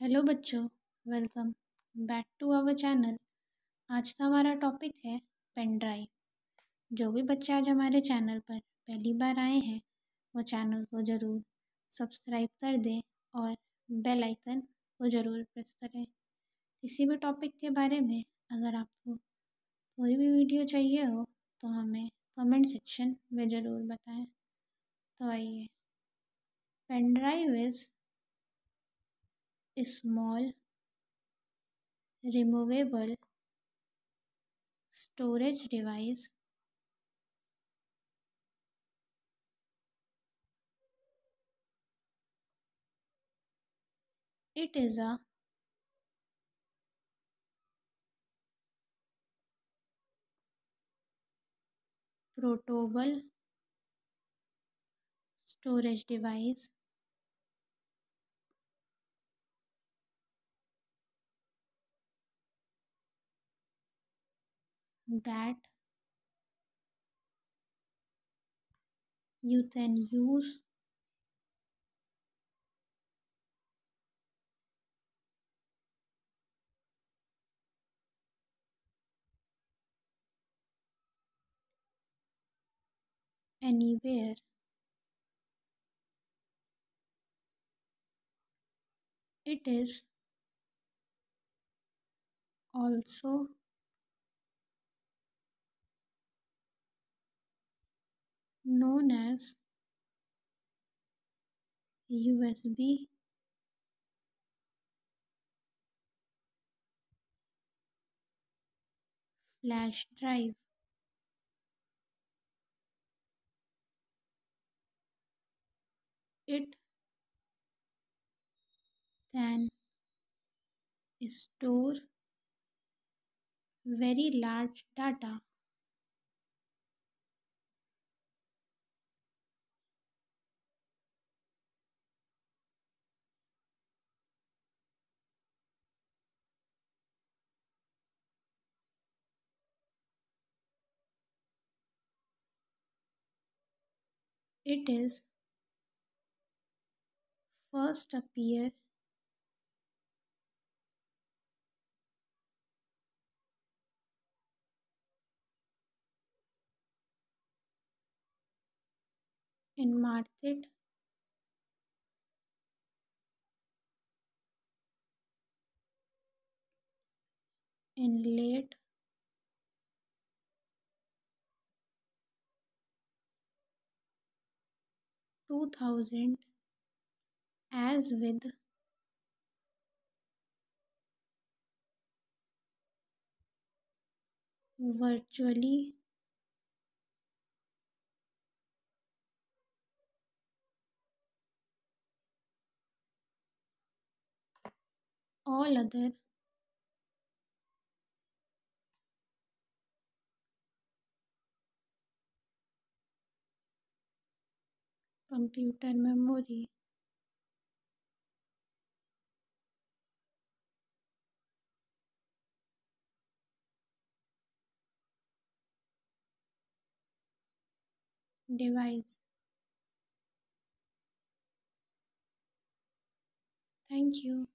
Hello बच्चों. Welcome back to our channel आज का हमारा टॉपिक है पेन ड्राइव जो भी बच्चे आज हमारे चैनल पर पहली बार आए हैं, वो चैनल को ज़रूर सब्सक्राइब कर दें और बेल आइकन को ज़रूर प्रेस करें. किसी भी टॉपिक के बारे में अगर आपको कोई भी वीडियो चाहिए हो तो हमें कमेंट सेक्शन में ज़रूर बताएँ. तो आइए. Pen drive is small removable storage device it is a portable storage device that you can use anywhere. It is also known as USB flash drive. It can store very large data It is first appear in market in late 2000 as with virtually all other computer memory device. Thank you.